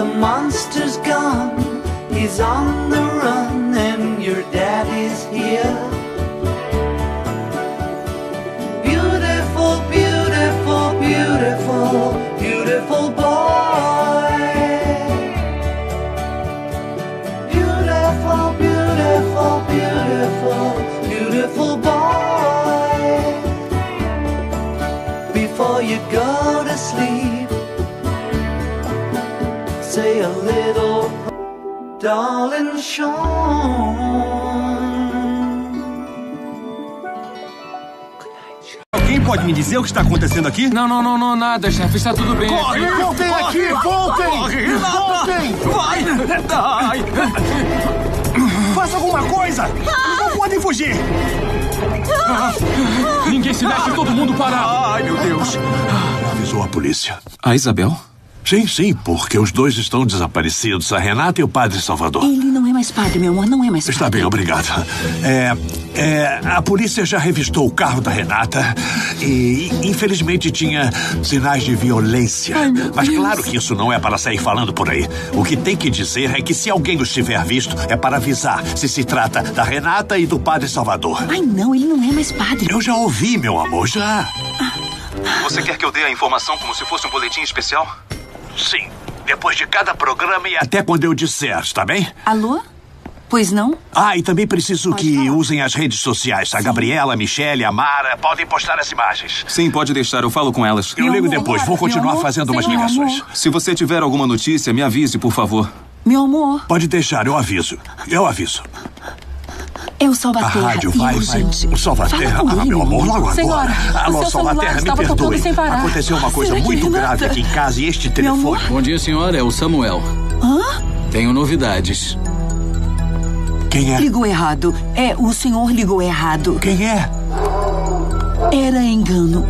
The monster's gone, he's on the run, and your daddy's here. Darling Sean. Alguém pode me dizer o que está acontecendo aqui? Não, não, não, não, nada, chefe. Está tudo bem. Corre, voltem aqui, voltem! Voltem! Vai! Ai. Faça alguma coisa! Não podem fugir! Ninguém se mexe, todo mundo parar. Ai, meu Deus! Avisou a polícia. A Isabel? Sim, sim, porque os dois estão desaparecidos, a Renata e o padre Salvador. Ele não é mais padre, meu amor, não é mais padre. Está bem, obrigado. É, é, a polícia já revistou o carro da Renata e, infelizmente, tinha sinais de violência. Mas claro que isso não é para sair falando por aí. O que tem que dizer é que se alguém os tiver visto, é para avisar se se trata da Renata e do padre Salvador. Ai, não, ele não é mais padre. Eu já ouvi, meu amor, já. Você quer que eu dê a informação como se fosse um boletim especial? Sim, depois de cada programa e até quando eu disser, está bem? Alô? Pois não? Ah, e também preciso que usem as redes sociais. A Gabriela, a Michelle, a Mara podem postar as imagens. Sim, pode deixar, eu falo com elas. Eu Meu ligo amor, depois, vou continuar amor, fazendo umas ligações. amor. Se você tiver alguma notícia, me avise, por favor. Meu amor, Pode deixar, eu aviso. Eu aviso. É o A Salvaterra. rádio vai, vai. O Salvaterra. Ah, ele, meu amor, logo Senhora, agora. Alô, o seu Salvaterra, me perdoe. tocando sem parar. Aconteceu uma coisa Será muito grave aqui em casa e este telefone. Bom dia, senhora. É o Samuel. Hã? Tenho novidades. Quem é? Ligou errado. É, o senhor ligou errado. Quem é? Era engano.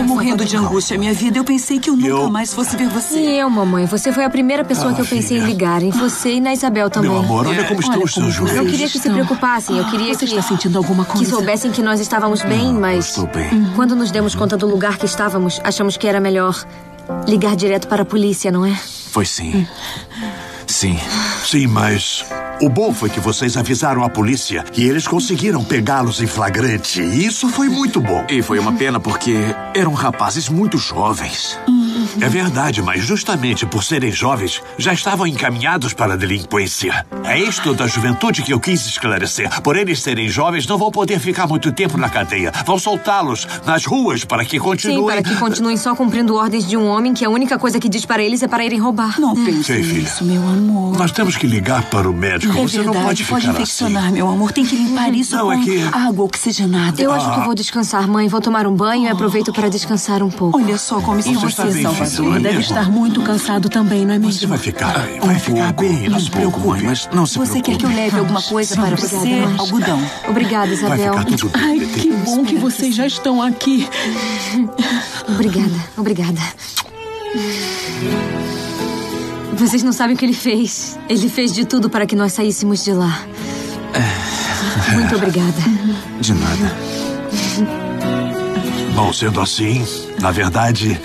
Estava morrendo de angústia, minha vida. Eu pensei que eu nunca Eu- mais fosse ver você. E eu, mamãe, você foi a primeira pessoa Ah, que eu pensei em filha. ligar. Em você e na Isabel também. Meu amor, olha como estão olha os seus você- Eu joelhos. queria que se preocupassem, eu queria Você que, está sentindo alguma que coisa? soubessem que nós estávamos bem, mas Estou bem. quando nos demos conta do lugar que estávamos, achamos que era melhor ligar direto para a polícia, não é? Foi sim. Sim. Sim, mas o bom foi que vocês avisaram a polícia e eles conseguiram pegá-los em flagrante. E isso foi muito bom. E foi uma pena porque eram rapazes muito jovens. É verdade, mas justamente por serem jovens, já estavam encaminhados para a delinquência. É isto da juventude que eu quis esclarecer. Por eles serem jovens, não vão poder ficar muito tempo na cadeia. Vão soltá-los nas ruas para que Sim, continuem. para que continuem só cumprindo ordens de um homem que a única coisa que diz para eles é para irem roubar. Não pense Sei, filha. nisso, meu amor. Nós temos que ligar para o médico. É Você verdade, não pode ficar infeccionar, assim. meu amor. Tem que limpar isso Não, com é que- água oxigenada. Eu acho que vou descansar, mãe. Vou tomar um banho e aproveito para descansar um pouco. Olha só como está Você você, Salvador. não é Deve mesmo? estar muito cansado também, não é mesmo? Você vai ficar bem, vai ficar bem, não um se pouco, preocupe. mas não se Você quer preocupe. que eu leve alguma coisa para obrigada, você? Algodão. Obrigada, Vai Isabel. ficar tudo bem. Ai, bebê. que bom que vocês já estão aqui. Obrigada, obrigada. Vocês não sabem o que ele fez. Ele fez de tudo para que nós saíssemos de lá. Muito obrigada. De nada. Bom, sendo assim, na verdade,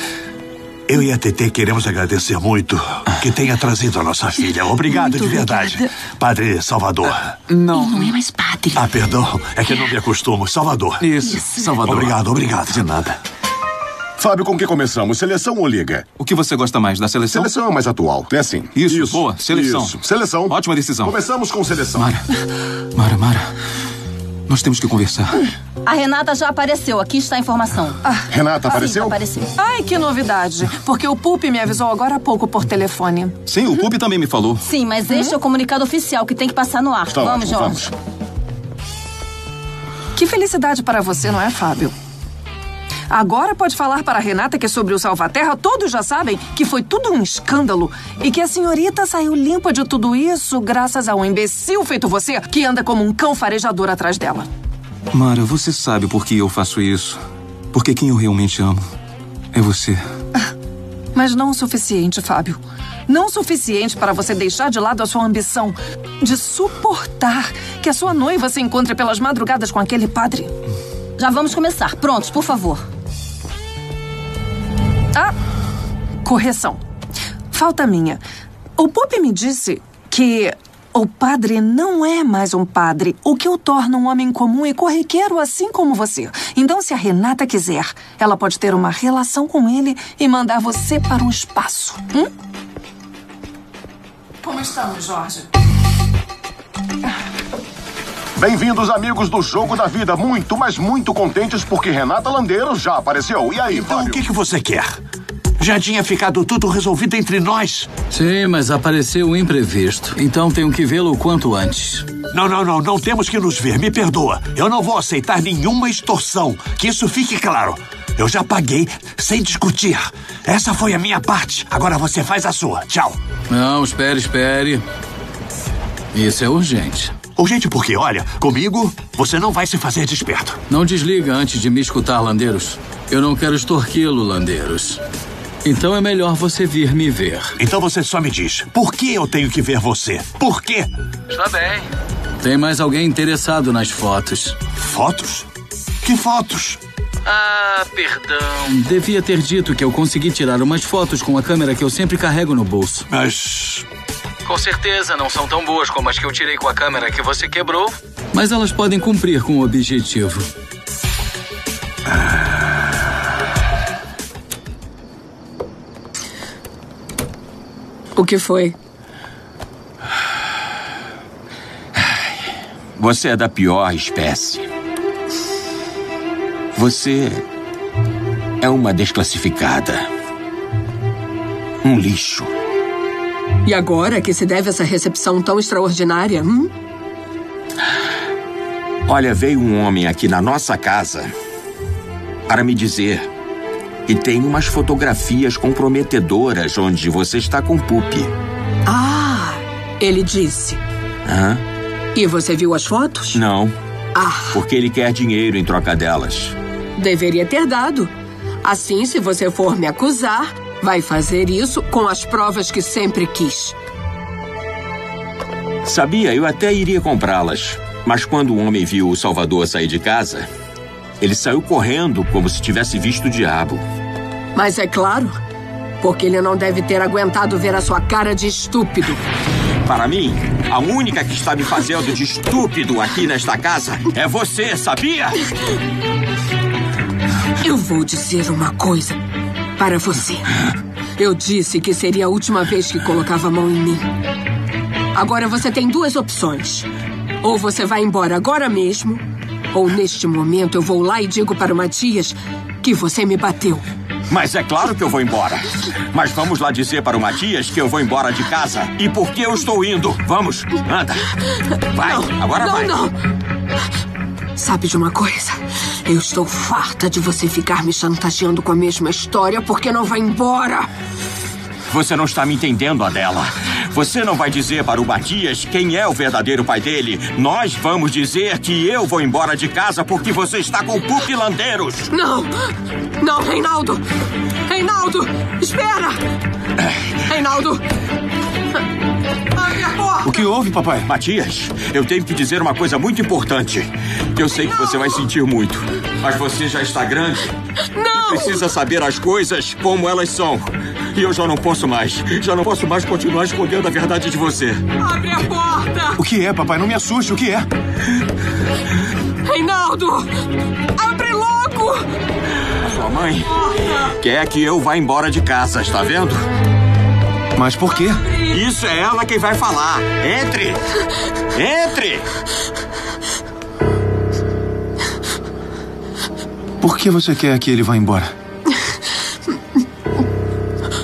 eu e a TT queremos agradecer muito que tenha trazido a nossa filha. Obrigado Muito de verdade. obrigada. Padre Salvador. Não. Não é mais padre. Ah, perdão, é que eu não me acostumo. Salvador. Isso, Salvador. Obrigado, obrigado. De nada. Fábio, com que começamos? Seleção ou liga? O que você gosta mais, da seleção? Seleção é mais atual. É assim. Isso, boa, seleção. Isso. Seleção. Ótima decisão. Começamos com seleção. Mara, Mara, Mara. Nós temos que conversar. A Renata já apareceu. Aqui está a informação. Renata, Sim, apareceu? apareceu. Ai, que novidade. Porque o Pup me avisou agora há pouco por telefone. Sim, o Pupi também me falou. Sim, mas este é o comunicado oficial que tem que passar no ar. Tá vamos, ótimo, Jorge. Que felicidade para você, não é, Fábio? Agora pode falar para a Renata que sobre o Salvaterra todos já sabem que foi tudo um escândalo e que a senhorita saiu limpa de tudo isso graças a um imbecil feito você que anda como um cão farejador atrás dela. Mara, você sabe por que eu faço isso. Porque quem eu realmente amo é você. Mas não o suficiente, Fábio. Não o suficiente para você deixar de lado a sua ambição de suportar que a sua noiva se encontre pelas madrugadas com aquele padre. Já vamos começar. Prontos, por favor. Ah! Correção. Falta minha. O Pope me disse que o padre não é mais um padre, o que o torna um homem comum e corriqueiro assim como você. Então, se a Renata quiser, ela pode ter uma relação com ele e mandar você para o espaço. Hum? Como estamos, Jorge? Bem-vindos, amigos do Jogo da Vida. Muito, mas muito contentes porque Renata Landeiros já apareceu. E aí, Então, Fábio? o que, que você quer? Já tinha ficado tudo resolvido entre nós. Sim, mas apareceu um imprevisto. Então tenho que vê-lo o quanto antes. Não, não, não, não temos que nos ver. Me perdoa. Eu não vou aceitar nenhuma extorsão. Que isso fique claro. Eu já paguei sem discutir. Essa foi a minha parte. Agora você faz a sua. Tchau. Não, espere, espere. Isso é urgente. Urgente porque, olha, comigo você não vai se fazer desperto. Não desliga antes de me escutar, Landeiros. Eu não quero extorquí-lo, Landeiros. Então é melhor você vir me ver. Então você só me diz, por que eu tenho que ver você? Por quê? Está bem. Tem mais alguém interessado nas fotos. Fotos? Que fotos? Ah, perdão. Devia ter dito que eu consegui tirar umas fotos com a câmera que eu sempre carrego no bolso. Mas. Com certeza não são tão boas como as que eu tirei com a câmera que você quebrou. Mas elas podem cumprir com o objetivo. O que foi? Você é da pior espécie. Você é uma desclassificada. Um lixo. E agora que se deve essa recepção tão extraordinária? Hum? Olha, veio um homem aqui na nossa casa para me dizer que tem umas fotografias comprometedoras onde você está com Pupi. Ah, ele disse. Hã? E você viu as fotos? Não. Ah, Porque ele quer dinheiro em troca delas. deveria ter dado. Assim, se você for me acusar, vai fazer isso com as provas que sempre quis. Sabia, eu até iria comprá-las. Mas quando o homem viu o Salvador sair de casa, ele saiu correndo como se tivesse visto o diabo. Mas é claro, porque ele não deve ter aguentado ver a sua cara de estúpido. Para mim, a única que está me fazendo de estúpido aqui nesta casa é você, sabia? Eu vou dizer uma coisa para você. Eu disse que seria a última vez que colocava a mão em mim. Agora você tem duas opções. Ou você vai embora agora mesmo, ou neste momento eu vou lá e digo para o Matias que você me bateu. Mas é claro que eu vou embora. Mas vamos lá dizer para o Matias que eu vou embora de casa. E por que eu estou indo? Vamos, anda. Vai, agora não, vai. Não, Sabe de uma coisa? Eu estou farta de você ficar me chantageando com a mesma história porque não vai embora. Você não está me entendendo, Adela. Você não vai dizer para o Matias quem é o verdadeiro pai dele. Nós vamos dizer que eu vou embora de casa porque você está com pupilandeiros. Não! Não, Reinaldo! Reinaldo! Espera! Reinaldo! Abre a porta! O que houve, papai? Matias, eu tenho que dizer uma coisa muito importante. Eu sei que você vai sentir muito, mas você já está grande. Não! E precisa saber as coisas como elas são. E eu já não posso mais. Já não posso mais continuar escondendo a verdade de você. Abre a porta! O que é, papai? Não me assuste. O que é? Reinaldo! Abre logo! Sua mãe quer que eu vá embora de casa, está vendo? Mas por quê? Isso é ela quem vai falar. Entre! Entre! Por que você quer que ele vá embora?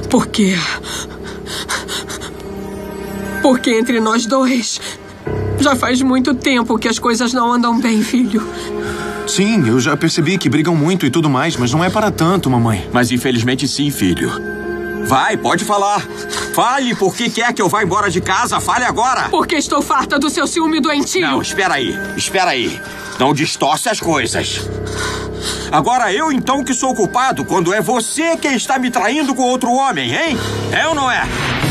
Por quê? Porque entre nós dois já faz muito tempo que as coisas não andam bem, filho. Sim, eu já percebi que brigam muito e tudo mais, mas não é para tanto, mamãe. Mas infelizmente sim, filho. Vai, pode falar. Fale por que quer que eu vá embora de casa. Fale agora. Porque estou farta do seu ciúme doentio. Não, espera aí. Espera aí. Não distorce as coisas. Agora eu então que sou culpado quando é você quem está me traindo com outro homem, hein? É ou não é?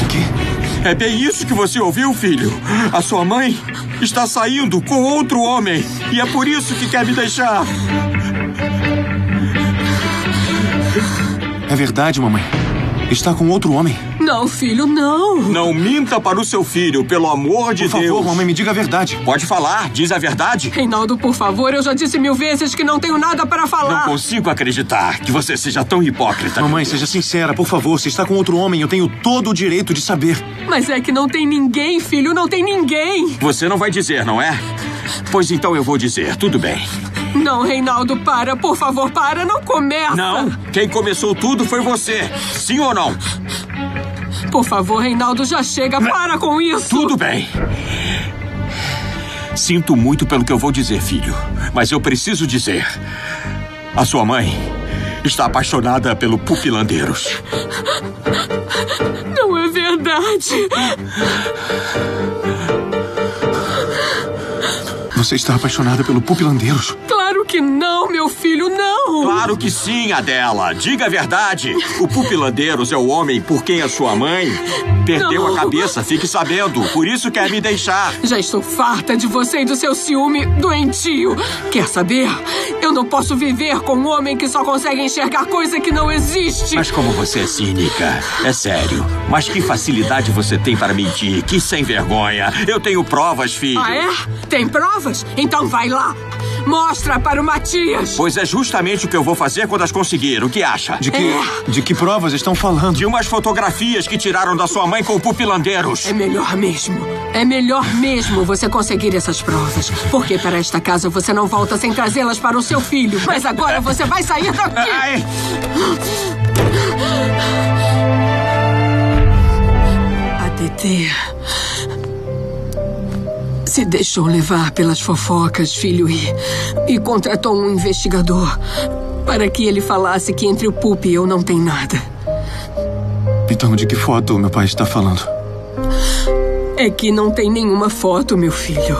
O quê? É bem isso que você ouviu, filho. A sua mãe está saindo com outro homem. E é por isso que quer me deixar. É verdade, mamãe. Está com outro homem. Não, filho, não. Não minta para o seu filho, pelo amor de Por Deus. favor, mamãe, me diga a verdade. Pode falar, diz a verdade. Reinaldo, por favor, eu já disse mil vezes que não tenho nada para Não falar. consigo acreditar que você seja tão hipócrita. Mamãe, seja sincera, por favor. Se está com outro homem, eu tenho todo o direito de saber. Mas é que não tem ninguém, filho, não tem ninguém. Você não vai dizer, não é? Pois então eu vou dizer, tudo bem. Não, Reinaldo, para, por favor, para, não começa. Não, quem começou tudo foi você. Sim ou não? Por favor, Reinaldo, já chega, para com isso. Tudo bem. Sinto muito pelo que eu vou dizer, filho. Mas eu preciso dizer. A sua mãe está apaixonada pelo Pupilandeiros. Não é verdade. Você está apaixonada pelo Pupilandeiros. Claro que não, meu filho, não. Claro que sim, Adela. Diga a verdade. O Pupilandeiros é o homem por quem a sua mãe perdeu Não. a cabeça, fique sabendo. Por isso quer me deixar. Já estou farta de você e do seu ciúme doentio. Quer saber? Eu não posso viver com um homem que só consegue enxergar coisa que não existe. Mas como você é cínica. É sério. Mas que facilidade você tem para mentir. Que sem vergonha. Eu tenho provas, filho. Ah, é? Tem provas? Então vai lá. Mostra para o Matias. Pois é justamente o que eu vou fazer quando as conseguir. O que acha? De que, de que provas estão falando? De umas fotografias que tiraram da sua mãe com pupilandeiros. É melhor mesmo. É melhor mesmo você conseguir essas provas. Porque para esta casa você não volta sem trazê-las para o seu filho. Mas agora você vai sair daqui. Ai. A TT se deixou levar pelas fofocas, filho, e, e contratou um investigador para que ele falasse que entre o Pup e eu não tem nada. Então, de que foto meu pai está falando? É que não tem nenhuma foto, meu filho.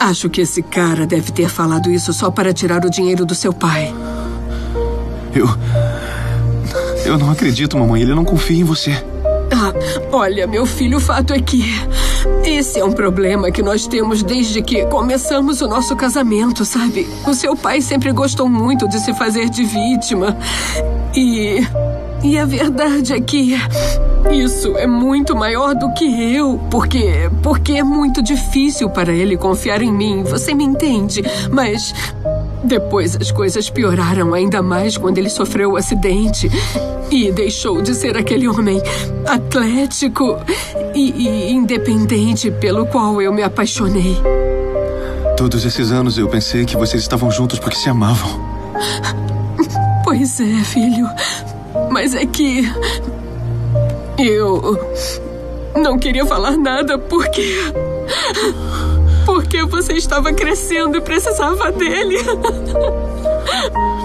Acho que esse cara deve ter falado isso só para tirar o dinheiro do seu pai. Eu. Eu não acredito, mamãe. Ele não confia em você. Ah, olha, meu filho, o fato é que esse é um problema que nós temos desde que começamos o nosso casamento, sabe? O seu pai sempre gostou muito de se fazer de vítima. E. E a verdade é que isso é muito maior do que eu, porque porque é muito difícil para ele confiar em mim, você me entende? Mas depois as coisas pioraram ainda mais quando ele sofreu o acidente e deixou de ser aquele homem atlético e, e independente pelo qual eu me apaixonei. Todos esses anos eu pensei que vocês estavam juntos porque se amavam. Pois é, filho. Mas é que. Eu. Não queria falar nada porque. Porque você estava crescendo e precisava dele.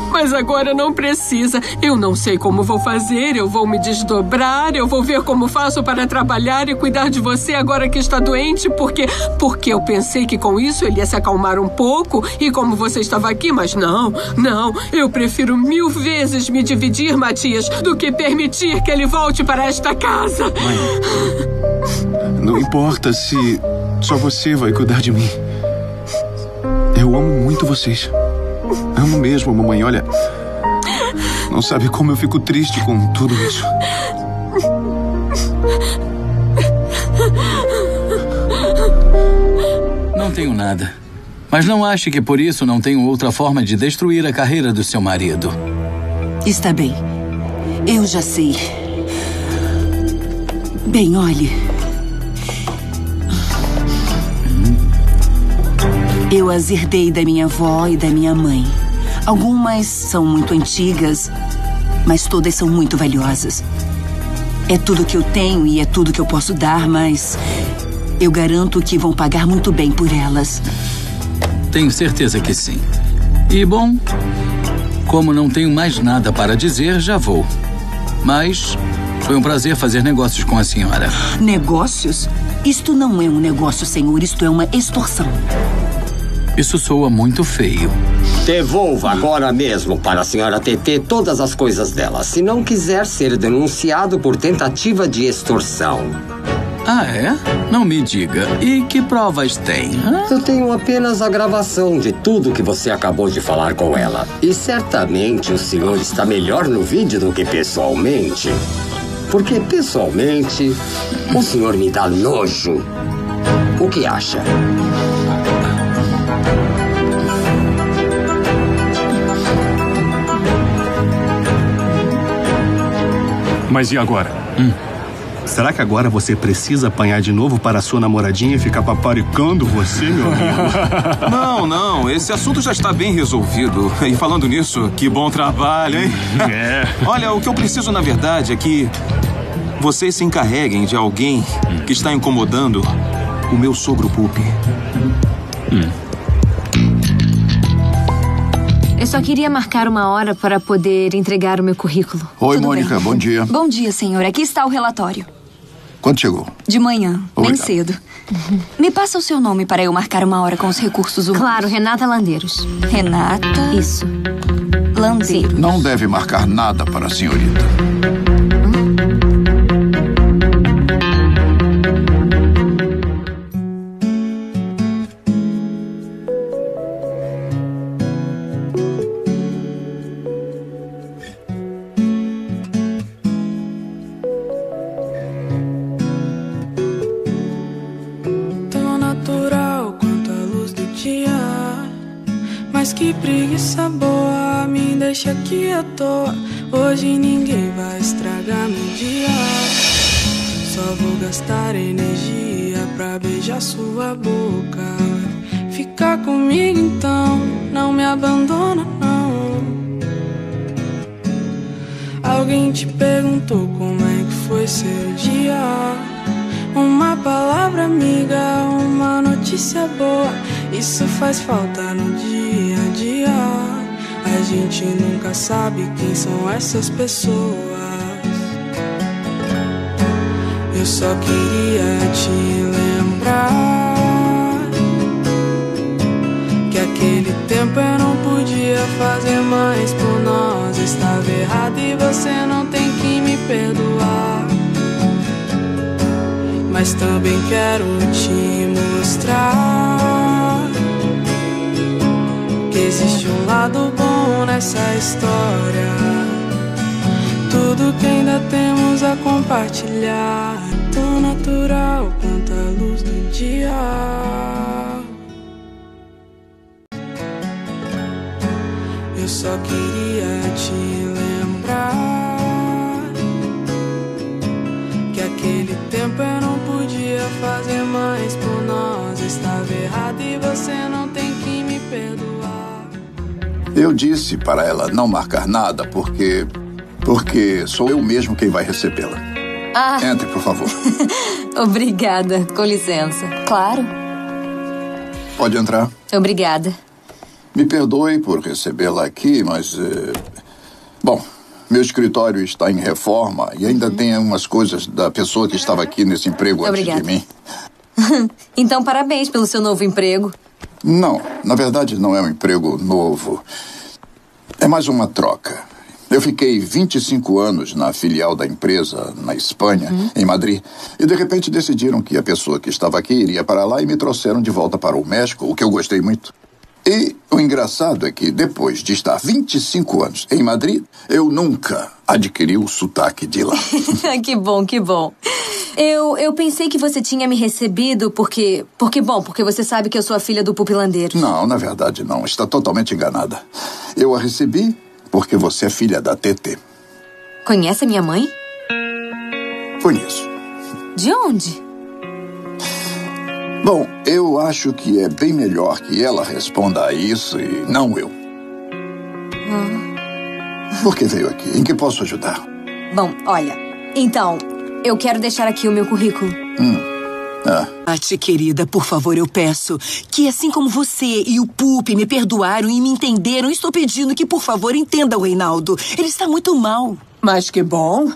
Mas agora não precisa. Eu não sei como vou fazer, eu vou me desdobrar, eu vou ver como faço para trabalhar e cuidar de você agora que está doente, porque porque eu pensei que com isso ele ia se acalmar um pouco e como você estava aqui, mas não, não, eu prefiro mil vezes me dividir, Matias, do que permitir que ele volte para esta casa. Não importa se só você vai cuidar de mim. Eu amo muito vocês. Amo mesmo, mamãe. Olha. Não sabe como eu fico triste com tudo isso. Não tenho nada. Mas não ache que por isso não tenho outra forma de destruir a carreira do seu marido. Está bem. Eu já sei. Bem, olhe. Eu as herdei da minha avó e da minha mãe. Algumas são muito antigas, mas todas são muito valiosas. É tudo que eu tenho e é tudo que eu posso dar, mas eu garanto que vão pagar muito bem por elas. Tenho certeza que sim. E bom, como não tenho mais nada para dizer, já vou. Mas foi um prazer fazer negócios com a senhora. Negócios? Isto não é um negócio, senhor. Isto é uma extorsão. Isso soa muito feio. Devolva agora mesmo para a senhora TT todas as coisas dela, se não quiser ser denunciado por tentativa de extorsão. Ah, é? Não me diga. E que provas tem? hã? Eu tenho apenas a gravação de tudo que você acabou de falar com ela. E certamente o senhor está melhor no vídeo do que pessoalmente. Porque pessoalmente, o senhor me dá nojo. O que acha? Mas e agora? Será que agora você precisa apanhar de novo para a sua namoradinha ficar paparicando você, meu amigo? Não, não, esse assunto já está bem resolvido. E falando nisso, que bom trabalho, hein? É. Olha, o que eu preciso na verdade é que vocês se encarreguem de alguém que está incomodando o meu sogro Pupi. Eu só queria marcar uma hora para poder entregar o meu currículo. Oi, Tudo Mônica, bem? bom dia. Bom dia, senhor. Aqui está o relatório. Quando chegou? De manhã, bem Obrigado. cedo. Me passa o seu nome para eu marcar uma hora com os recursos humanos. Claro, Renata Landeiros. Renata. Isso. Landeiros. Não deve marcar nada para a senhorita. Aqui à toa. Hoje ninguém vai estragar meu dia. Só vou gastar energia pra beijar sua boca. Fica comigo então, não me abandona não. Alguém te perguntou como é que foi seu dia? Uma palavra amiga, uma notícia boa. Isso faz falta no dia a dia. A gente nunca sabe quem são essas pessoas. Eu só queria te lembrar que aquele tempo eu não podia fazer mais por nós. Estava errado e você não tem que me perdoar. Mas também quero te mostrar existe um lado bom nessa história. Tudo que ainda temos a compartilhar, tão natural quanto a luz do dia. Eu só queria te lembrar que aquele tempo eu não podia fazer mais por nós. Estava errado e você não tem que me perdoar. Eu disse para ela não marcar nada porque. Porque sou eu mesmo quem vai recebê-la. Ah, Entre, por favor. obrigada. Com licença. Claro. Pode entrar. Obrigada. Me perdoe por recebê-la aqui, mas. eh, Bom, meu escritório está em reforma e ainda tem umas coisas da pessoa que estava aqui nesse emprego antes de Obrigada. mim. então, parabéns pelo seu novo emprego. Não, na verdade não é um emprego novo. É mais uma troca. Eu fiquei 25 anos na filial da empresa, na Espanha, em Madrid, e de repente decidiram que a pessoa que estava aqui iria para lá e me trouxeram de volta para o México, o que eu gostei muito. E o engraçado é que depois de estar 25 anos em Madrid, eu nunca adquiri o sotaque de lá. que bom, que bom. Eu, eu pensei que você tinha me recebido porque. Porque, bom, porque você sabe que eu sou a filha do pupilandeiro. Não, na verdade não. Está totalmente enganada. Eu a recebi porque você é filha da TT. Conhece a minha mãe? Conheço. De onde? Bom, eu acho que é bem melhor que ela responda a isso e não eu. Por que veio aqui? Em que posso ajudar? Bom, olha. Então, eu quero deixar aqui o meu currículo. Ah, Ati, querida, por favor, eu peço que, assim como você e o Pupi me perdoaram e me entenderam, estou pedindo que, por favor, entenda o Reinaldo. Ele está muito mal. Mas que bom.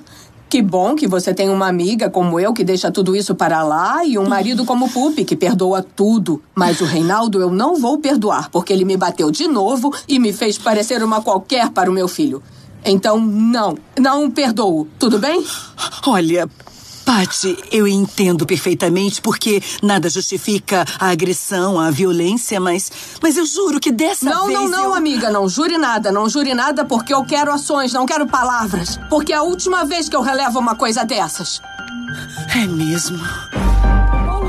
Que bom que você tem uma amiga como eu que deixa tudo isso para lá e um marido como Pupi que perdoa tudo. Mas o Reinaldo eu não vou perdoar porque ele me bateu de novo e me fez parecer uma qualquer para o meu filho. Então, não, não perdoo. Tudo bem? Olha, Pati, eu entendo perfeitamente porque nada justifica a agressão, a violência, mas, mas eu juro que dessa não, vez. Não, não, eu... amiga, não jure nada. Não jure nada porque eu quero ações, não quero palavras. Porque é a última vez que eu relevo uma coisa dessas. É mesmo.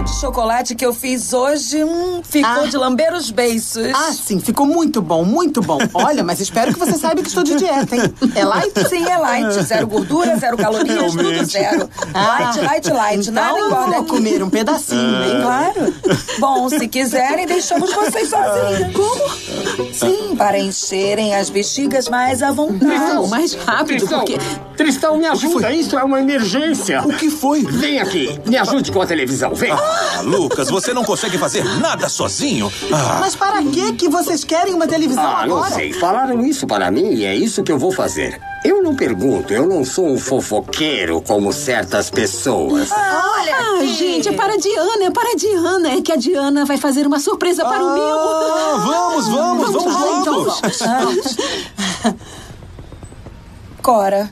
De chocolate que eu fiz hoje hum, ficou de lamber os beiços. Ah, sim, ficou muito bom, muito bom. Olha, mas espero que você saiba que estou de dieta, hein? É light? Sim, é light. Zero gordura, zero calorias, tudo Realmente. zero. Light, light, light. Nada Então eu engorda vou aqui. comer um pedacinho, hein? Claro. Bom, se quiserem, deixamos vocês sozinhas. Como? Sim, para encherem as bexigas mais à vontade. Não, mais rápido, Tristão, porque... Tristão, me ajuda. Isso é uma emergência. O que foi? Vem aqui. Me ajude com a televisão. Vem. Ah, Lucas, você não consegue fazer nada sozinho? Ah, Mas para que que vocês querem uma televisão Ah, não agora? sei. Falaram isso para mim e é isso que eu vou fazer. Eu não pergunto, eu não sou um fofoqueiro como certas pessoas. olha Ah, gente, é para a Diana, é para a Diana. É que a Diana vai fazer uma surpresa para o meu. Ah, vamos, vamos, vamos lá, então vamos. Cora,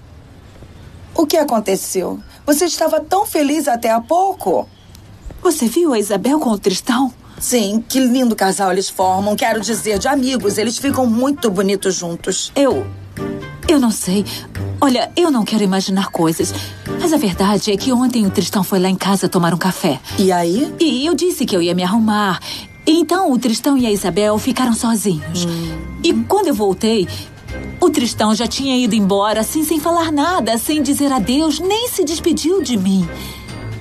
o que aconteceu? Você estava tão feliz até há pouco. Você viu a Isabel com o Tristão? Sim, que lindo casal eles formam. Quero dizer, de amigos. Eles ficam muito bonitos juntos. Eu. Eu não sei. Olha, eu não quero imaginar coisas. Mas a verdade é que ontem o Tristão foi lá em casa tomar um café. E aí? E eu disse que eu ia me arrumar. Então o Tristão e a Isabel ficaram sozinhos. E quando eu voltei, o Tristão já tinha ido embora, assim, sem falar nada, sem dizer adeus, nem se despediu de mim.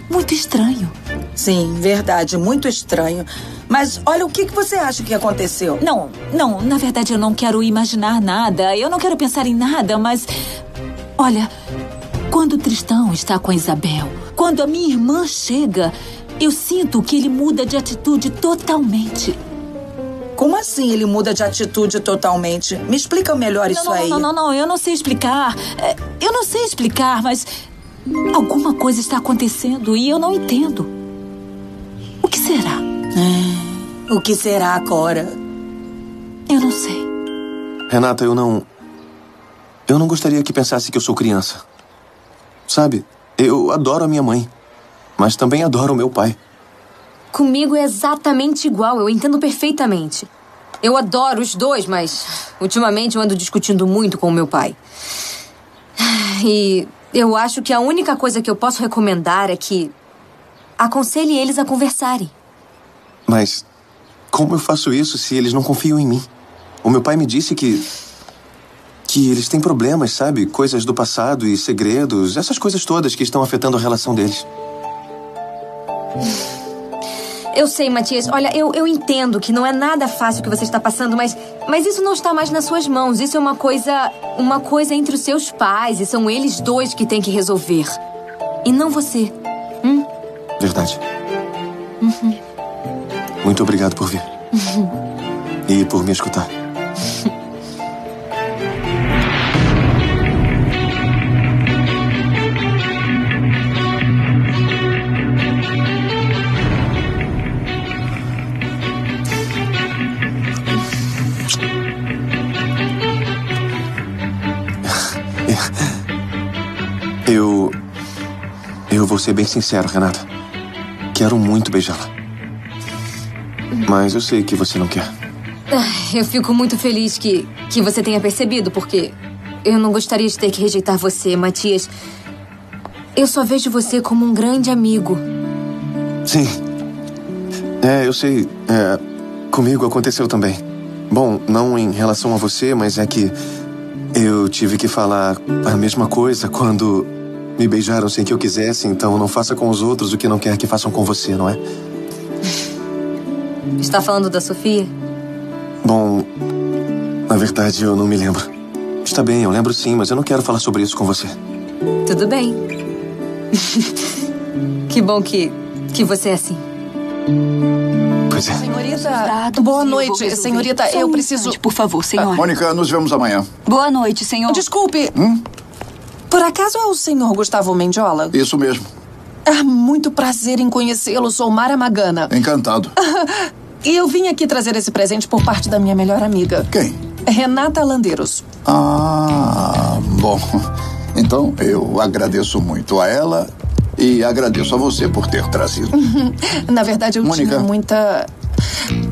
Muito estranho. Sim, verdade, muito estranho. Mas olha, o que, que você acha que aconteceu? Não, não, na verdade eu não quero imaginar nada, eu não quero pensar em nada, mas. Olha, quando o Tristão está com a Isabel, quando a minha irmã chega, eu sinto que ele muda de atitude totalmente. Como assim ele muda de atitude totalmente? Me explica melhor isso não, não, aí. Não, não, não, eu não sei explicar. É, Eu não sei explicar, mas alguma coisa está acontecendo e eu não entendo. O que será? O que será, Cora? Eu não sei. Renata, eu não. Eu não gostaria que pensasse que eu sou criança. Sabe, eu adoro a minha mãe, mas também adoro o meu pai. Comigo é exatamente igual, eu entendo perfeitamente. Eu adoro os dois, mas ultimamente eu ando discutindo muito com o meu pai. E eu acho que a única coisa que eu posso recomendar é que aconselhe eles a conversarem. Mas como eu faço isso se eles não confiam em mim? O meu pai me disse que. que eles têm problemas, sabe? Coisas do passado e segredos, essas coisas todas que estão afetando a relação deles. Eu sei, Matias. Olha, eu, eu entendo que não é nada fácil o que você está passando, mas, mas isso não está mais nas suas mãos. Isso é uma coisa. uma coisa entre os seus pais. E são eles dois que têm que resolver. E não você. Hum? Verdade. Uhum. Muito obrigado por vir. E por me escutar. vou ser bem sincero, Renata. Quero muito beijá-la. Mas eu sei que você não quer. Ah, Eu fico muito feliz que, que você tenha percebido, porque eu não gostaria de ter que rejeitar você, Matias. Eu só vejo você como um grande amigo. Sim. É, eu sei. É, comigo aconteceu também. Bom, não em relação a você, mas é que eu tive que falar a mesma coisa quando me beijaram sem que eu quisesse, então não faça com os outros o que não quer que façam com você, não é? Está falando da Sofia? Bom, na verdade eu não me lembro. Está bem, eu lembro sim, mas eu não quero falar sobre isso com você. Tudo bem. que bom que, que você é assim. Pois é. Senhorita, boa noite. Senhorita, eu preciso. Por favor, senhor. Mônica, nos vemos amanhã. Boa noite, senhor. Desculpe. Hum? Por acaso é o senhor Gustavo Mendiola? Isso mesmo. Ah, muito prazer em conhecê-lo. Sou Mara Magana. Encantado. E eu vim aqui trazer esse presente por parte da minha melhor amiga. Quem? Renata Landeiros. Ah, bom. Então, eu agradeço muito a ela E agradeço a você por ter trazido. Na verdade, eu Mônica. tinha muita.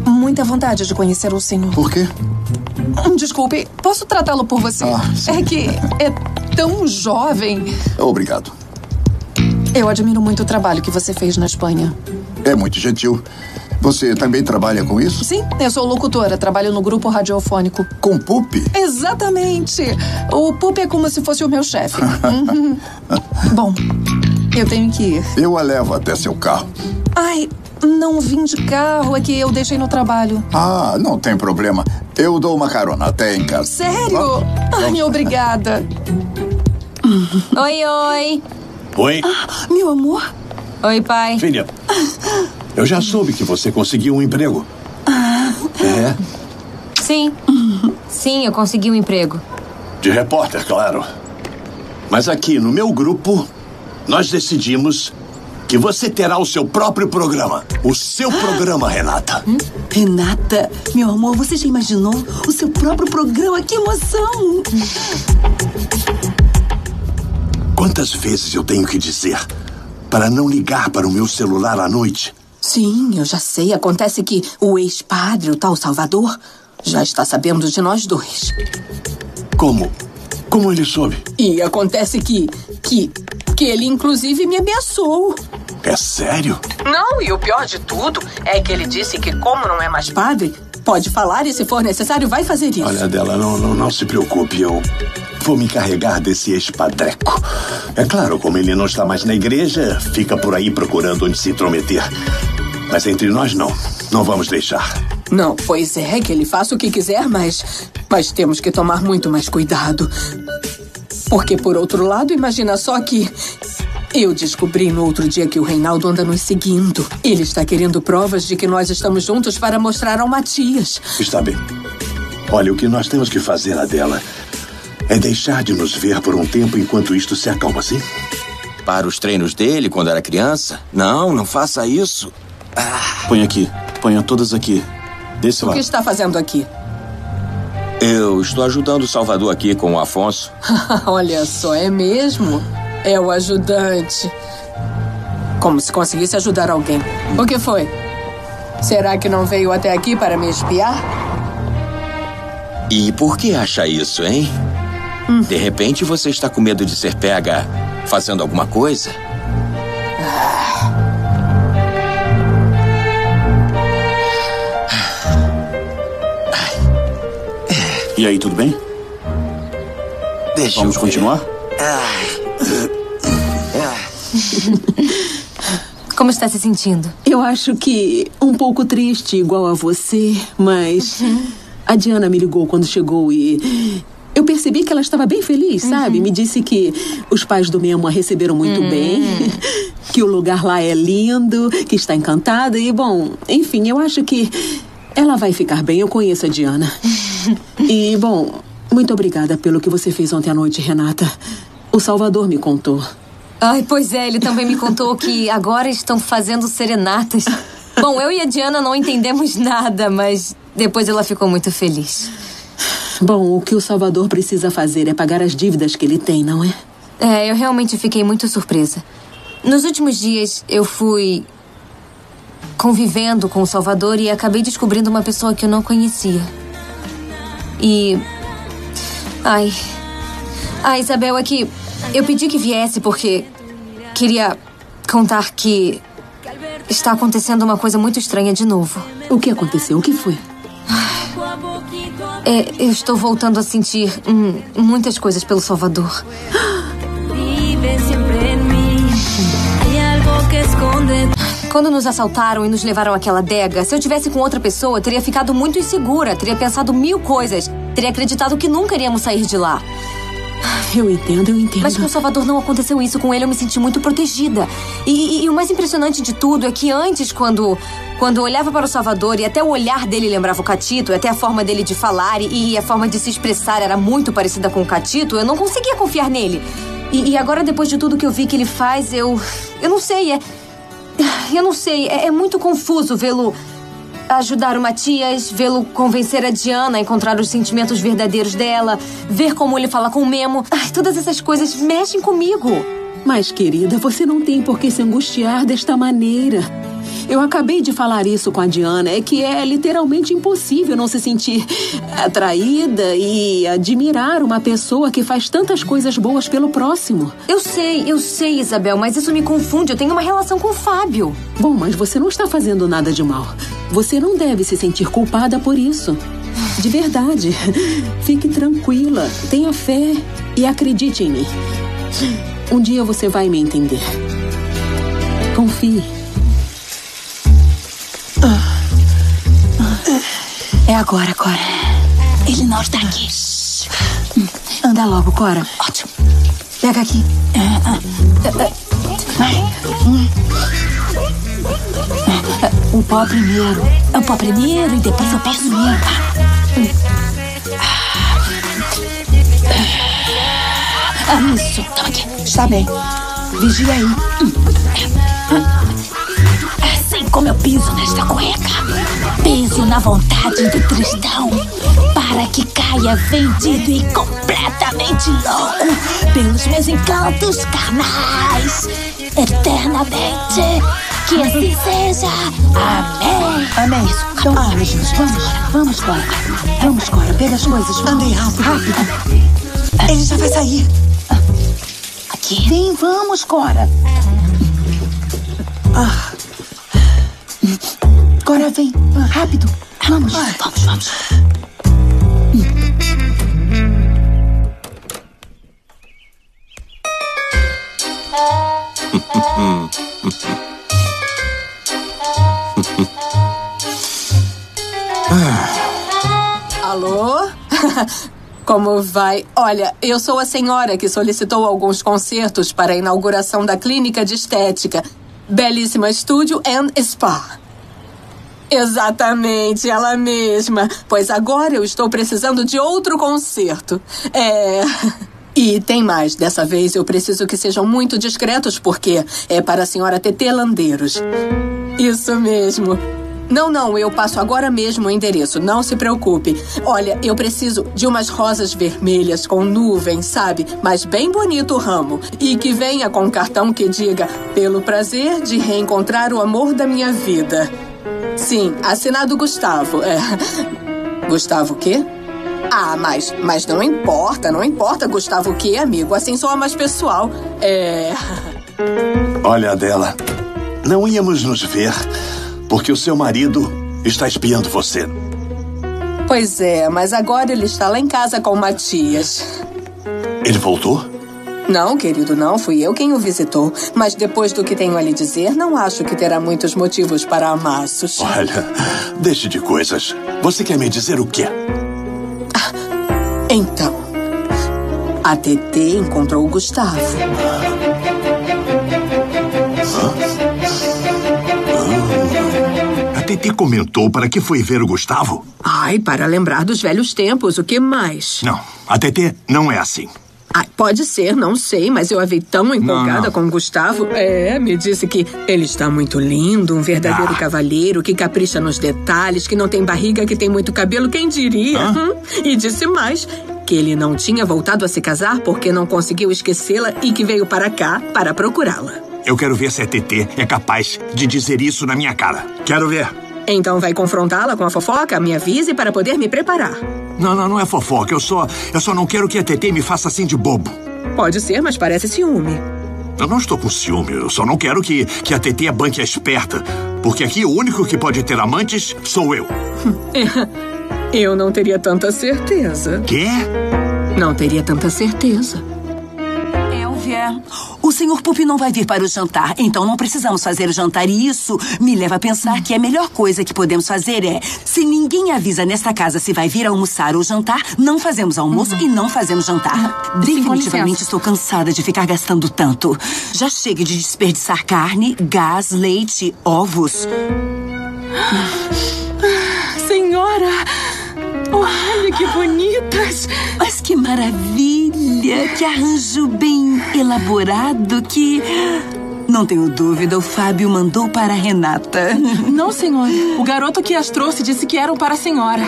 muita vontade de conhecer o senhor. Por quê? Hum, Desculpe, posso tratá-lo por você? é que é tão jovem. Obrigado. Eu admiro muito o trabalho que você fez na Espanha. É muito gentil. Você também trabalha com isso? Sim, eu sou locutora, trabalho no grupo radiofônico. Com PUP? Exatamente! O Pup é como se fosse o meu chefe. Uhum. Bom, eu tenho que ir. Eu a levo até seu carro. Ai, não vim de carro, é que eu deixei no trabalho. Ah, não tem problema. Eu dou uma carona até em casa. Sério? Ai, obrigada. Oi, oi. Oi, Meu amor? Oi, pai. filha. Eu já soube que você conseguiu um emprego. É, Sim. Sim, eu consegui um emprego. de repórter, claro. Mas aqui no meu grupo, nós decidimos que você terá o seu próprio programa. O seu programa, Renata. Renata, meu amor, você já imaginou o seu próprio programa? Que emoção! Quantas vezes eu tenho que dizer para não ligar para o meu celular à noite? Sim, eu já sei. Acontece que o ex-padre, o tal Salvador, já está sabendo de nós dois. Como? Como ele soube? E acontece que. que. que ele inclusive me ameaçou. É sério? Não, e o pior de tudo é que ele disse que, como não é mais padre, pode falar e, se for necessário, vai fazer isso. Olha, dela, não, não, não se preocupe, eu vou me encarregar desse ex-padreco. É claro, como ele não está mais na igreja, fica por aí procurando onde se intrometer. Mas entre nós, não. Não vamos deixar. Não, pois é, que ele faça o que quiser, mas. Mas temos que tomar muito mais cuidado. Porque, por outro lado, imagina só que. Eu descobri no outro dia que o Reinaldo anda nos seguindo. Ele está querendo provas de que nós estamos juntos para mostrar ao Matias. Está bem. Olha, o que nós temos que fazer, Adela, é deixar de nos ver por um tempo enquanto isto se acalma, sim? Para os treinos dele quando era criança? Não, não faça isso. Põe aqui. Ponha todas aqui. Desse O que lado. está fazendo aqui? Eu estou ajudando o Salvador aqui com o Afonso. Olha só, é mesmo? É o ajudante. Como se conseguisse ajudar alguém. O que foi? Será que não veio até aqui para me espiar? E por que acha isso, hein? De repente você está com medo de ser pega fazendo alguma coisa? E aí, tudo bem? Deixa Vamos continuar? Como está se sentindo? Eu acho que um pouco triste, igual a você, mas a Diana me ligou quando chegou e eu percebi que ela estava bem feliz, sabe? Me disse que os pais do Memo a receberam muito bem, que o lugar lá é lindo, que está encantada e, bom, enfim, eu acho que ela vai ficar bem. Eu conheço a Diana. e, bom, muito obrigada pelo que você fez ontem à noite, Renata. O Salvador me contou. Ai, pois é, ele também me contou que agora estão fazendo serenatas. Bom, eu e a Diana não entendemos nada, mas depois ela ficou muito feliz. Bom, o que o Salvador precisa fazer é pagar as dívidas que ele tem, não é? É, eu realmente fiquei muito surpresa. Nos últimos dias, eu fui convivendo com o Salvador e acabei descobrindo uma pessoa que eu não conhecia. E. Ai. Ah, Isabel, é que eu pedi que viesse porque queria contar que está acontecendo uma coisa muito estranha de novo. O que aconteceu? O que foi? É, eu estou voltando a sentir hum, muitas coisas pelo Salvador. Quando nos assaltaram e nos levaram àquela adega, se eu tivesse com outra pessoa, teria ficado muito insegura, teria pensado mil coisas, teria acreditado que nunca iríamos sair de lá. Eu entendo, eu entendo. Mas com o Salvador não aconteceu isso. Com ele eu me senti muito protegida. E, e- e o mais impressionante de tudo é que antes, quando, quando eu olhava para o Salvador e até o olhar dele lembrava o Catito, até a forma dele de falar e, e a forma de se expressar era muito parecida com o Catito, eu não conseguia confiar nele. E, e agora, depois de tudo que eu vi que ele faz, eu. Eu não sei, é. Eu não sei, é, é muito confuso vê-lo ajudar o Matias, vê-lo convencer a Diana a encontrar os sentimentos verdadeiros dela, ver como ele fala com o Memo. Ai, todas essas coisas mexem comigo. Mas, querida, você não tem por que se angustiar desta maneira. Eu acabei de falar isso com a Diana. É que é literalmente impossível não se sentir atraída e admirar uma pessoa que faz tantas coisas boas pelo próximo. Eu sei, eu sei, Isabel, mas isso me confunde. Eu tenho uma relação com o Fábio. Bom, mas você não está fazendo nada de mal. Você não deve se sentir culpada por isso. De verdade. Fique tranquila, tenha fé e acredite em mim. Um dia você vai me entender. Confie. É agora, Cora. Ele não está aqui. Anda logo, Cora. Ótimo. Pega aqui. O pó primeiro. O pó primeiro e depois o pó primeiro. Isso. Toma aqui. Está bem. Vigia aí. Assim como eu piso nesta cueca, piso na vontade do Tristão para que caia vendido e completamente louco pelos meus encantos carnais eternamente. Que assim seja. Amém. Amém. Então, vamos, vamos, vamos, Cora. Vamos, Cora, pega as coisas. Andei rápido. Rápido. Ele já vai sair. Aqui. Vem, vamos, Cora. Ah. Cora, vem. Rápido. Vamos. Vamos, vamos. Alô? Como vai? Olha, eu sou a senhora que solicitou alguns concertos para a inauguração da clínica de estética. Belíssima Studio and Spa. Exatamente, ela mesma. Pois agora eu estou precisando de outro concerto. É. E tem mais. Dessa vez eu preciso que sejam muito discretos, porque é para a senhora TT Landeiros. Isso mesmo. Não, não, eu passo agora mesmo o endereço, não se preocupe. Olha, eu preciso de umas rosas vermelhas com nuvens, sabe? Mas bem bonito o ramo. E que venha com um cartão que diga: pelo prazer de reencontrar o amor da minha vida. Sim, assinado Gustavo. É. Gustavo o quê? Ah, mas, mas não importa, não importa, Gustavo o quê, amigo? Assim soa mais pessoal. É. Olha, Adela, não íamos nos ver porque o seu marido está espiando você. Pois é, mas agora ele está lá em casa com o Matias. Ele voltou? Não, querido, não. Fui eu quem o visitou. Mas depois do que tenho a lhe dizer, não acho que terá muitos motivos para amassos. Olha, deixe de coisas. Você quer me dizer o quê? Então, a TT encontrou o Gustavo. A TT comentou para que foi ver o Gustavo? Ai, para lembrar dos velhos tempos, o que mais? Não, a TT não é assim. Ai, pode ser, não sei, mas eu a vi tão empolgada não. com o Gustavo. É, me disse que ele está muito lindo, um verdadeiro Ah. cavalheiro, que capricha nos detalhes, que não tem barriga, que tem muito cabelo, quem diria? Hum? E disse mais. Que ele não tinha voltado a se casar porque não conseguiu esquecê-la e que veio para cá para procurá-la. Eu quero ver se a TT é capaz de dizer isso na minha cara. Quero ver. Então vai confrontá-la com a fofoca? Me avise para poder me preparar. Não, não, não é fofoca. Eu só, eu só não quero que a TT me faça assim de bobo. Pode ser, mas parece ciúme. Eu não estou com ciúme. Eu só não quero que, que a TT é banque esperta. Porque aqui o único que pode ter amantes sou eu. Eu não teria tanta certeza. Quê? Não teria tanta certeza. Elvia, o senhor Pupi não vai vir para o jantar, então não precisamos fazer o jantar. E isso me leva a pensar que a melhor coisa que podemos fazer é: se ninguém avisa nesta casa se vai vir almoçar ou jantar, não fazemos almoço e não fazemos jantar. Definitivamente estou cansada de ficar gastando tanto. Já chega de desperdiçar carne, gás, leite, ovos. Senhora! Olha que bonitas! Mas que maravilha! Que arranjo bem elaborado que. Não tenho dúvida, o Fábio mandou para a Renata. Não, senhora. O garoto que as trouxe disse que eram para a senhora.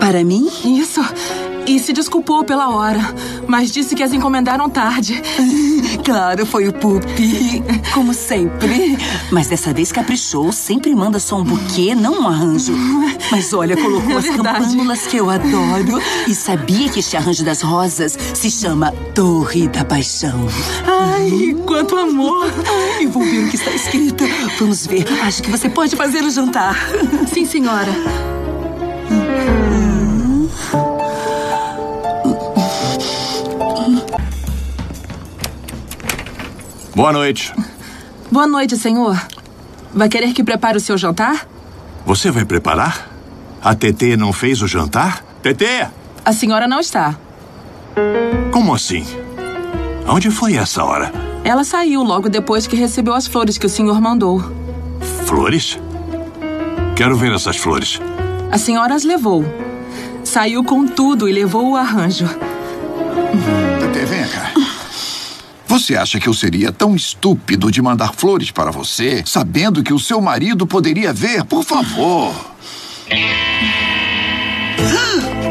Para mim? Isso. E se desculpou pela hora. mas disse que as encomendaram tarde. Claro, foi o Pupi. Como sempre. Mas dessa vez caprichou. Sempre manda só um buquê, não um arranjo. Mas olha, colocou É as campânulas que eu adoro. E sabia que este arranjo das rosas se chama Torre da Paixão. Ai, quanto amor. E vou ver o que está escrito. Vamos ver. Acho que você pode fazer o jantar. Sim, senhora. Boa noite. Boa noite, senhor. Vai querer que prepare o seu jantar? Você vai preparar? A TT não fez o jantar? TT! A senhora não está. Como assim? Aonde foi essa hora? Ela saiu logo depois que recebeu as flores que o senhor mandou. Flores? Quero ver essas flores. A senhora as levou. Saiu com tudo e levou o arranjo. TT, venha cá. Você acha que eu seria tão estúpido de mandar flores para você, sabendo que o seu marido poderia ver? Por favor.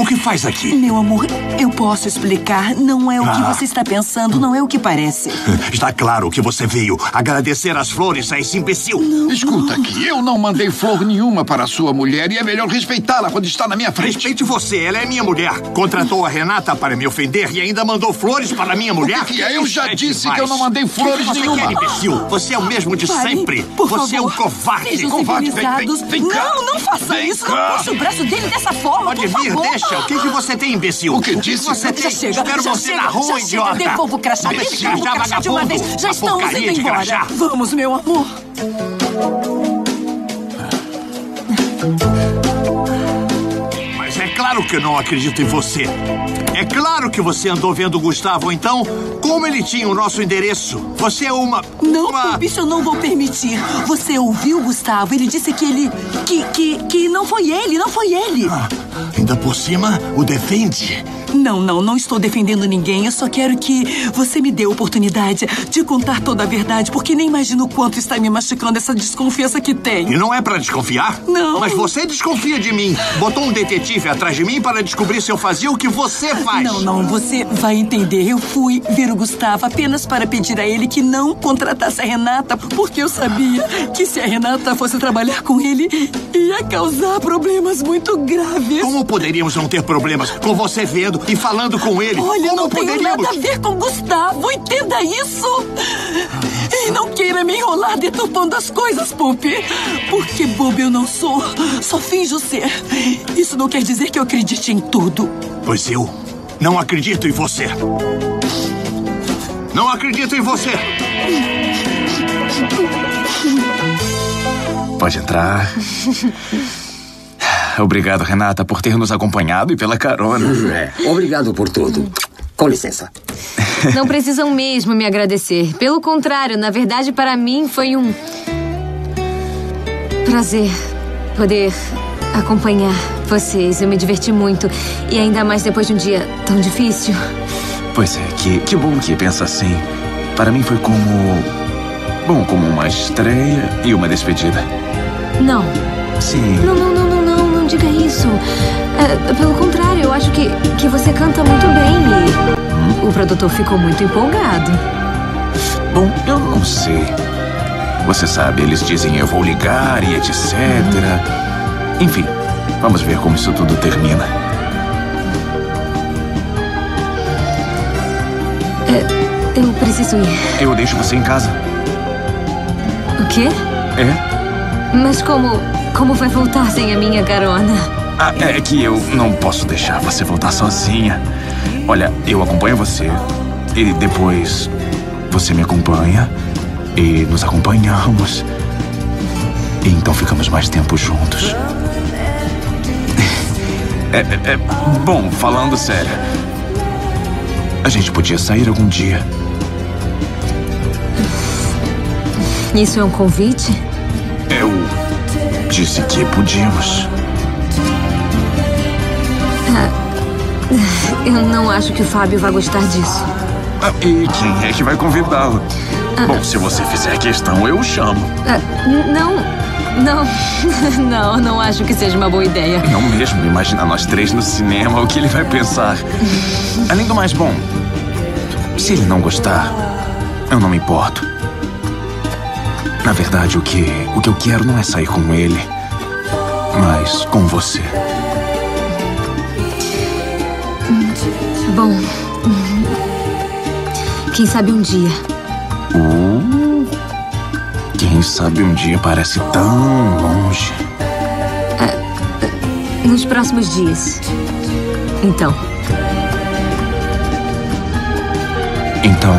O que faz aqui? Meu amor, eu posso explicar. Não é o que Ah. você está pensando, não é o que parece. Está claro que você veio agradecer as flores a esse imbecil. Escuta aqui, eu não mandei flor nenhuma para a sua mulher e é melhor respeitá-la quando está na minha frente. Respeite você, ela é minha mulher. Contratou a Renata para me ofender e ainda mandou flores para minha mulher? O que é? Eu já É disse demais. que eu não mandei flores que você nenhuma. Quer, imbecil? Você é o mesmo de Pare, sempre. por você é um favor. covarde. Sejam covarde. civilizados. não, não faça isso. Não puxe o braço dele dessa forma, Pode por vir, favor. deixa. O que, que você tem, imbecil? O que disse? você tem? Já chega, Espero já você chega, na rua, já idiota. chega. Devolva o crachá, Toma esse crachá, crachá de uma vagabundo. vez. Já Essa estamos indo embora. crachá. Vamos, meu amor. É claro que eu não acredito em você. É claro que você andou vendo o Gustavo, então, como ele tinha o nosso endereço? Você é uma. Não, uma... Isso eu não vou permitir. Você ouviu o Gustavo? Ele disse que ele. que, que, que não foi ele, não foi ele. Ainda por cima, o defende. Não, não, não estou defendendo ninguém. Eu só quero que você me dê a oportunidade de contar toda a verdade, porque nem imagino o quanto está me machucando essa desconfiança que E tenho. não é pra desconfiar? Não. Mas você desconfia de mim. Botou um detetive atrás de mim para descobrir se eu fazia o que você faz. Não, não, você vai entender. Eu fui ver o Gustavo apenas para pedir a ele que não contratasse a Renata, porque eu sabia que se a Renata fosse trabalhar com ele, ia causar problemas muito graves. Como poderíamos não ter problemas com você vendo e falando com ele? Olha, Como não tenho poderíamos? nada a ver com Gustavo, entenda isso! E não queira me enrolar deturpando as coisas, Pupi. Porque bobo eu não sou, só finjo ser. Isso não quer dizer que eu acredite em tudo. Pois eu não acredito em você. Não acredito em você. Pode entrar. Obrigado, Renata, por ter nos acompanhado e pela carona. É, obrigado por tudo. Com licença. Não precisam mesmo me agradecer. Pelo contrário, na verdade, para mim foi um prazer poder acompanhar vocês. Eu me diverti muito. E ainda mais depois de um dia tão difícil. Pois é, que, que bom que pensa assim. Para mim foi como. Bom, como uma estreia e uma despedida. Não. Sim. Não, não, não, não, não, não diga isso. É, pelo contrário, eu acho que, que você canta muito bem e o produtor ficou muito empolgado. Bom, eu não sei. Você sabe, eles dizem eu vou ligar e etc. Enfim, vamos ver como isso tudo termina. É, eu preciso ir. Eu deixo você em casa. O quê? É? Mas como. Como vai voltar sem a minha carona? Ah, é que eu não posso deixar você voltar sozinha. Olha, eu acompanho você e depois você me acompanha e nos acompanhamos. E então ficamos mais tempo juntos. É, é, é, bom, falando sério, a gente podia sair algum dia. Isso é um convite? Eu disse que podíamos. Ah, eu não acho que o Fábio vai gostar disso. Ah, e quem é que vai convidá-lo? Bom, se você fizer questão, eu o chamo. Ah, não, não, não, não acho que seja uma boa ideia. Não mesmo, imagina nós três no cinema, o que ele vai pensar. Além do mais, bom, se ele não gostar, eu não me importo. Na verdade, o que, o que eu quero não é sair com ele, mas com você. Bom, quem sabe um dia. Uh, quem sabe um dia parece tão longe. Nos próximos dias. Então, Então,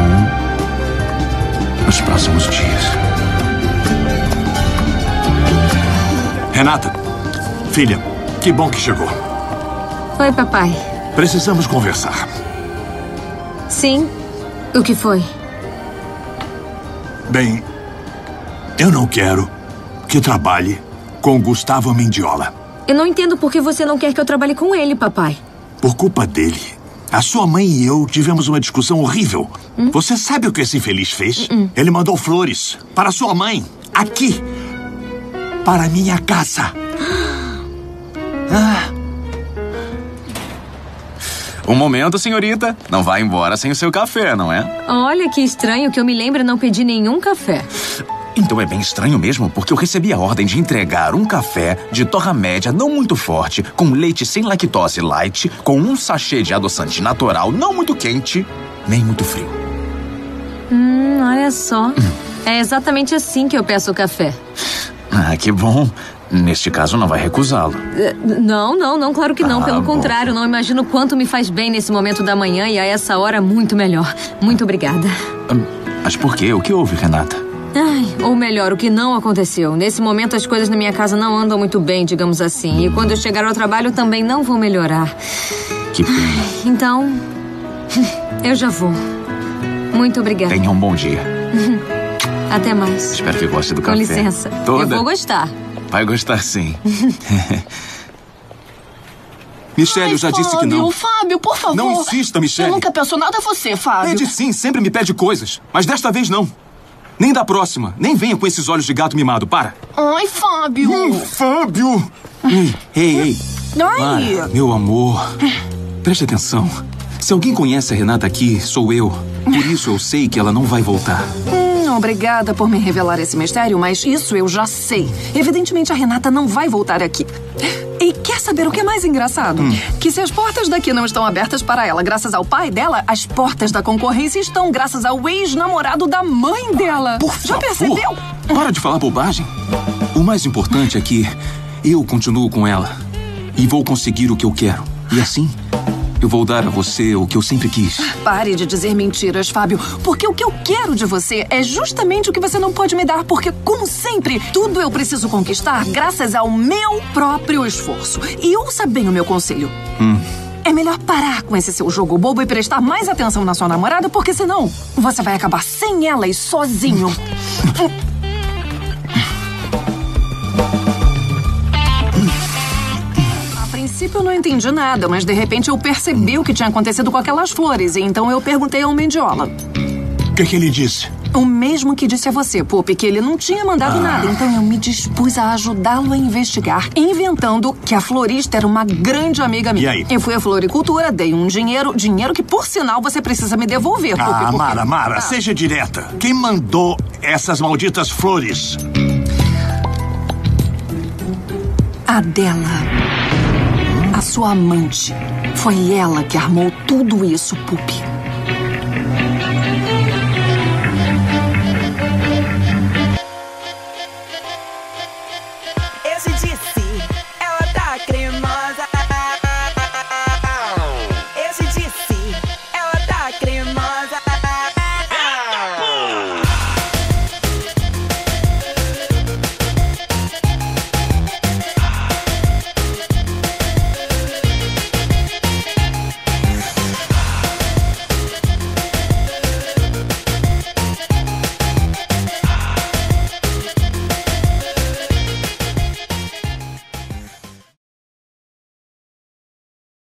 nos próximos dias. Renata, filha, que bom que chegou. foi, papai. Precisamos conversar. Sim. O que foi? Bem, eu não quero que trabalhe com Gustavo Mendiola. Eu não entendo por que você não quer que eu trabalhe com ele, papai. Por culpa dele, a sua mãe e eu tivemos uma discussão horrível. Você sabe o que esse infeliz fez? Ele mandou flores para sua mãe, aqui, para minha casa. Ah. Um momento, senhorita. Não vá embora sem o seu café, não é? Olha que estranho que eu me lembre não pedi nenhum café. Então é bem estranho mesmo, porque eu recebi a ordem de entregar um café de torra média não muito forte, com leite sem lactose light, com um sachê de adoçante natural não muito quente, nem muito frio. Hum, olha só. É exatamente assim que eu peço o café. Ah, que bom. Neste caso, não vai recusá-lo. Eh, Não, não, não, claro que não. Ah, Pelo bom. contrário, não imagino quanto me faz bem nesse momento da manhã e a essa hora muito melhor. Muito obrigada. Hum, Mas por quê? O que houve, Renata? Ai, ou melhor, o que não aconteceu. Nesse momento as coisas na minha casa não andam muito bem, digamos assim. E quando eu chegar ao trabalho também não vou melhorar. Que pena. Então, eu já vou. Muito obrigada. Tenha um bom dia. Até mais. Espero que goste do Com café. licença. Toda? Eu vou gostar. Vai gostar sim. Michelle, eu já disse que não. Fábio, por favor. Não insista, Michelle. Eu nunca peço nada a você, Fábio. Pede sim, sempre me pede coisas. Mas desta vez não. Nem da próxima. Nem venha com esses olhos de gato mimado. Para. Ai, Fábio. Hum, Fábio! Ei, ei, ei. Ai. Para, meu amor. Preste atenção. Se alguém conhece a Renata aqui, sou eu. Por isso eu sei que ela não vai voltar. Hum, obrigada por me revelar esse mistério, mas isso eu já sei. Evidentemente a Renata não vai voltar aqui. E quer saber o que é mais engraçado? Hum. Que se as portas daqui não estão abertas para ela graças ao pai dela, as portas da concorrência estão graças ao ex-namorado da mãe dela. já percebeu? Para de falar bobagem. O mais importante é que eu continuo com ela. E vou conseguir o que eu quero. E assim, eu vou dar a você o que eu sempre quis. Pare de dizer mentiras, Fábio, porque o que eu quero de você é justamente o que você não pode me dar, porque, como sempre, tudo eu preciso conquistar graças ao meu próprio esforço. E ouça bem o meu conselho. Hum. É melhor parar com esse seu jogo bobo e prestar mais atenção na sua namorada, porque senão você vai acabar sem ela e sozinho. princípio eu não entendi nada, mas de repente eu percebi o que tinha acontecido com aquelas flores, e então eu perguntei ao Mendiola. O que, que ele disse? O mesmo que disse a você, Pupi, que ele não tinha mandado Ah. nada. Então eu me dispus a ajudá-lo a investigar, inventando que a florista era uma grande amiga minha. E aí? Eu fui à floricultura, dei um dinheiro, dinheiro que, por sinal, você precisa me devolver, Pupi. Ah, porque- Mara, Mara, Ah. seja direta. Quem mandou essas malditas flores? A dela. Sua amante. Foi ela que armou tudo isso, Pupi.